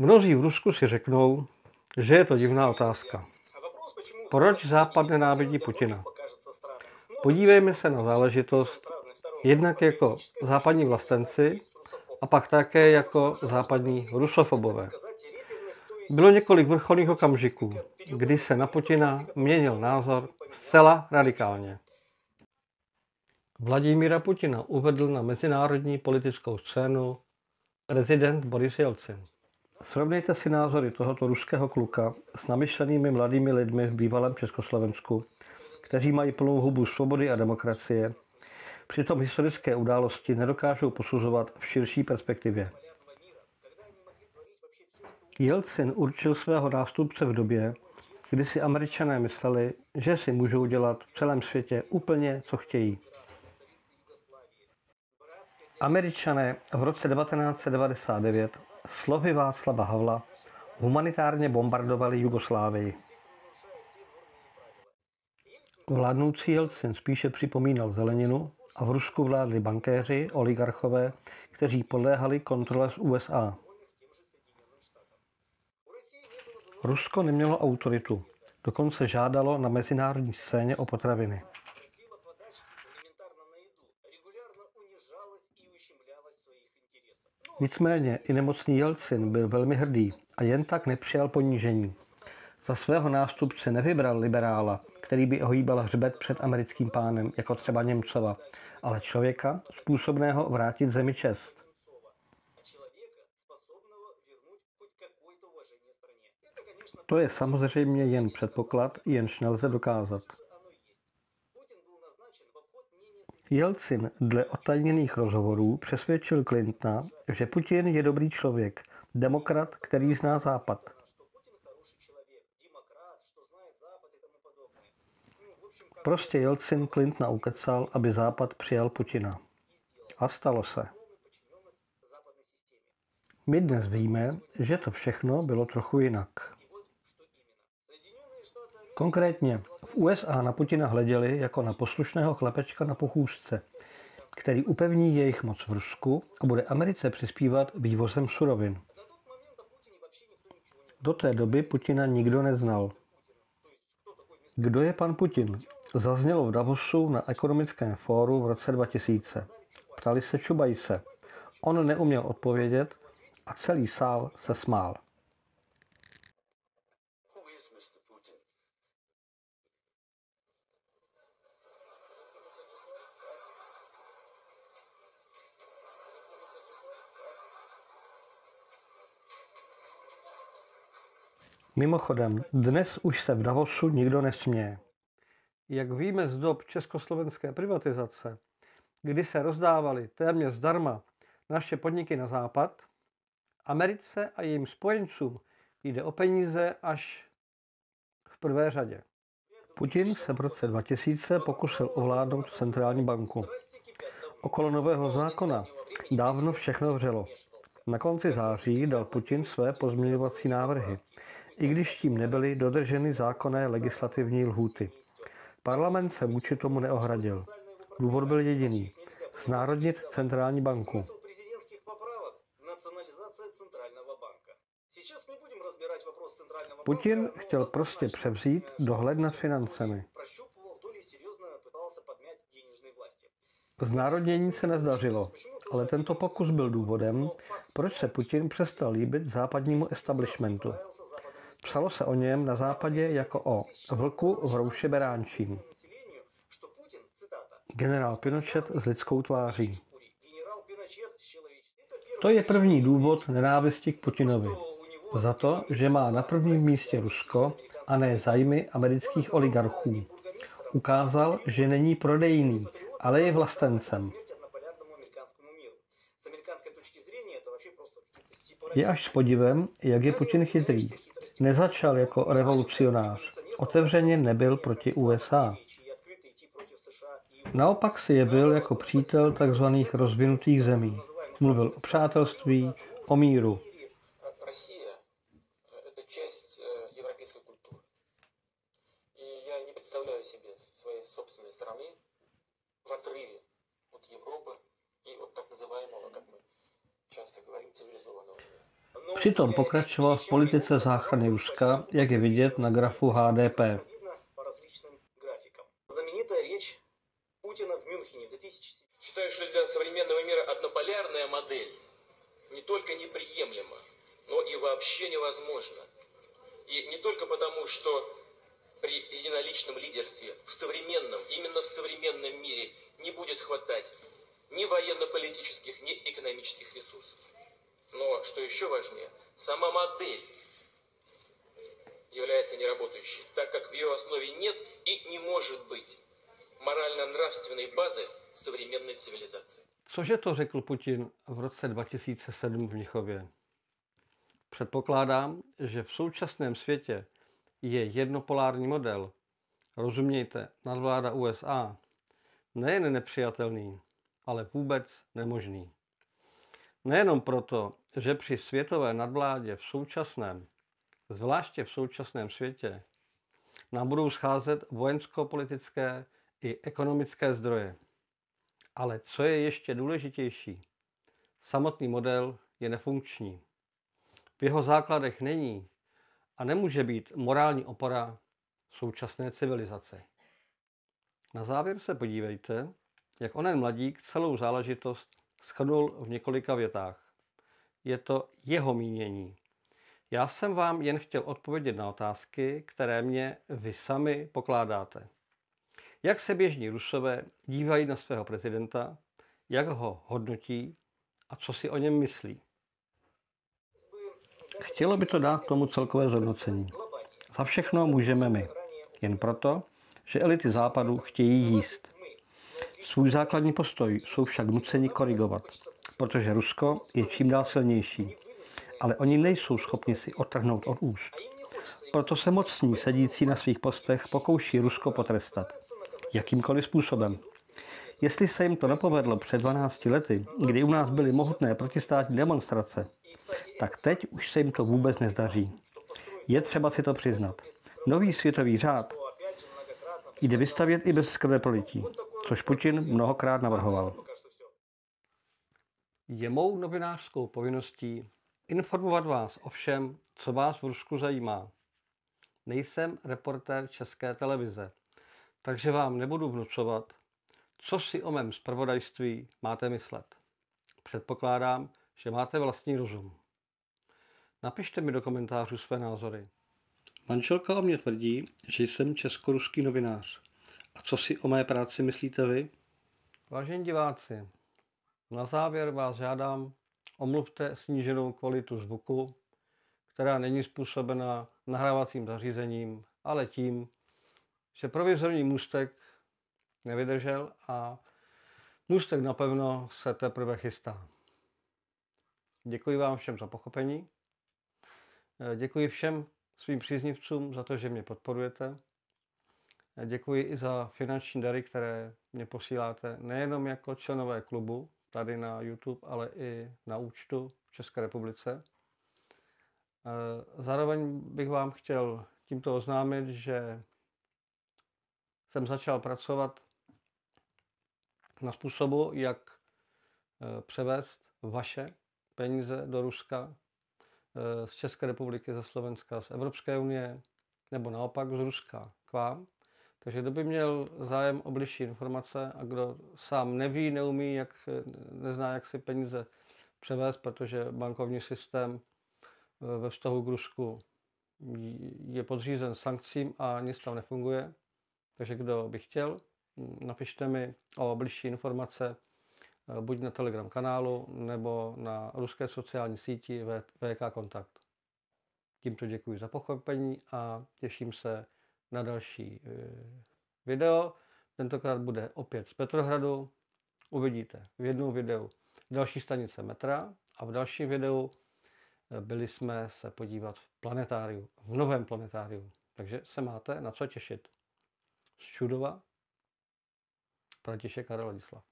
Mnozí v Rusku si řeknou, že je to divná otázka. Proč Západ nenávidí Putina? Podívejme se na záležitost jednak jako západní vlastenci a pak také jako západní rusofobové. Bylo několik vrcholných okamžiků, kdy se na Putina měnil názor zcela radikálně. Vladimíra Putina uvedl na mezinárodní politickou scénu prezident Boris Jelcin. Srovnejte si názory tohoto ruského kluka s namyšlenými mladými lidmi v bývalém Československu, kteří mají plnou hubu svobody a demokracie, přitom historické události nedokážou posuzovat v širší perspektivě. Jelcin určil svého nástupce v době, kdy si američané mysleli, že si můžou dělat v celém světě úplně, co chtějí. Američané v roce 1999 slovy Václava Havla humanitárně bombardovali Jugoslávii. Vládnoucí Jelcin spíše připomínal zeleninu a v Rusku vládli bankéři, oligarchové, kteří podléhali kontrole z USA. Rusko nemělo autoritu, dokonce žádalo na mezinárodní scéně o potraviny. Nicméně i nemocný Jelcin byl velmi hrdý a jen tak nepřijal ponížení. Za svého nástupce nevybral liberála, který by ohýbal hřbet před americkým pánem, jako třeba Němcova, ale člověka způsobného vrátit zemi čest. To je samozřejmě jen předpoklad, jenž nelze dokázat. Jelcin dle otajněných rozhovorů přesvědčil Clintona, že Putin je dobrý člověk, demokrat, který zná Západ. Prostě Jelcin Clintona ukecal, aby Západ přijal Putina. A stalo se. My dnes víme, že to všechno bylo trochu jinak. Konkrétně v USA na Putina hleděli jako na poslušného chlapečka na pochůzce, který upevní jejich moc v Rusku a bude Americe přispívat vývozem surovin. Do té doby Putina nikdo neznal. Kdo je pan Putin? Zaznělo v Davosu na ekonomickém fóru v roce 2000. Ptali se Čubajse. On neuměl odpovědět a celý sál se smál. Mimochodem, dnes už se v Davosu nikdo nesměje. Jak víme z dob československé privatizace, kdy se rozdávaly téměř zdarma naše podniky na západ, Americe a jejím spojencům jde o peníze až v prvé řadě. Putin se v roce 2000 pokusil ovládnout centrální banku. Okolo nového zákona dávno všechno vřelo. Na konci září dal Putin své pozměňovací návrhy, i když tím nebyly dodrženy zákonné legislativní lhůty. Parlament se vůči tomu neohradil. Důvod byl jediný. Znárodnit centrální banku. Putin chtěl prostě převzít dohled nad financemi. Znárodnění se nezdařilo, ale tento pokus byl důvodem, proč se Putin přestal líbit západnímu establishmentu. Psalo se o něm na západě jako o vlku v rouše beránčím. Generál Pinochet s lidskou tváří. To je první důvod nenávisti k Putinovi. Za to, že má na prvním místě Rusko a ne zájmy amerických oligarchů. Ukázal, že není prodejný, ale je vlastencem. Je až s podivem, jak je Putin chytrý. Nezačal jako revolucionář. Otevřeně nebyl proti USA. Naopak se jevil jako přítel tzv. rozvinutých zemí. Mluvil o přátelství, o míru. Přitom pokračoval v politice záchrany Ruska, jak je vidět na grafu HDP. Видно по различным графикам. Знаменитая речь Путина в Мюнхене в 2007 Считаю, что для современного мира однополярная модель не только неприемлема, но и вообще невозможна. И не только потому, что при единоличном лидерстве в современном, именно в современном мире не будет хватать ни военно-политических, ни экономических ресурсов. Но, что еще важнее, сама модель является неработающей, так как в ее основе нет и не может быть морально-нравственной базы современной цивилизации. Cože to řekl Putin v roce 2007 v Mnichově? Předpokládám, že v současném světě je jednopolární model, rozumějte, nadvláda USA, nejen nepřijatelný, ale vůbec nemožný. Nejenom proto, že při světové nadvládě v současném, zvláště v současném světě, nám budou scházet vojensko-politické i ekonomické zdroje. Ale co je ještě důležitější, samotný model je nefunkční. V jeho základech není a nemůže být morální opora současné civilizace. Na závěr se podívejte, jak onen mladík celou záležitost schrnul v několika větách. Je to jeho mínění. Já jsem vám jen chtěl odpovědět na otázky, které mě vy sami pokládáte. Jak se běžní Rusové dívají na svého prezidenta, jak ho hodnotí a co si o něm myslí. Chtělo by to dát tomu celkové zhodnocení. Za všechno můžeme my. Jen proto, že elity západu chtějí jíst. Svůj základní postoj jsou však nuceni korigovat, protože Rusko je čím dál silnější. Ale oni nejsou schopni si otrhnout od úst. Proto se mocní sedící na svých postech pokouší Rusko potrestat. Jakýmkoliv způsobem. Jestli se jim to nepovedlo před 12 lety, kdy u nás byly mohutné protistátní demonstrace, tak teď už se jim to vůbec nezdaří. Je třeba si to přiznat. Nový světový řád jde vystavět i bez krve prolití, což Putin mnohokrát navrhoval. Je mou novinářskou povinností informovat vás o všem, co vás v Rusku zajímá. Nejsem reportér České televize, takže vám nebudu vnucovat, co si o mém zpravodajství máte myslet. Předpokládám, že máte vlastní rozum. Napište mi do komentářů své názory. Manželka o mě tvrdí, že jsem českoruský novinář. A co si o mé práci myslíte vy? Vážení diváci, na závěr vás žádám, omluvte sníženou kvalitu zvuku, která není způsobena nahrávacím zařízením, ale tím, že provizorní můstek nevydržel a můstek napevno se teprve chystá. Děkuji vám všem za pochopení. Děkuji všem svým příznivcům za to, že mě podporujete. Děkuji i za finanční dary, které mě posíláte nejenom jako členové klubu tady na YouTube, ale i na účtu v České republice. Zároveň bych vám chtěl tímto oznámit, že jsem začal pracovat na způsobu, jak eh, převést vaše peníze do Ruska eh, z České republiky, ze Slovenska, z Evropské unie, nebo naopak z Ruska k vám. Takže kdo by měl zájem o blížší informace a kdo sám neví, neumí, jak, nezná, jak si peníze převést, protože bankovní systém eh, ve vztahu k Rusku je podřízen sankcím a nic tam nefunguje, takže kdo by chtěl, napište mi o blížší informace eh, buď na Telegram kanálu nebo na ruské sociální síti VK Kontakt. Tímto děkuji za pochopení a těším se na další eh, video. Tentokrát bude opět z Petrohradu. Uvidíte v jednom videu další stanice metra a v dalším videu eh, byli jsme se podívat v planetáriu, v novém planetáriu. Takže se máte na co těšit. Z Čudova František a Ladislav.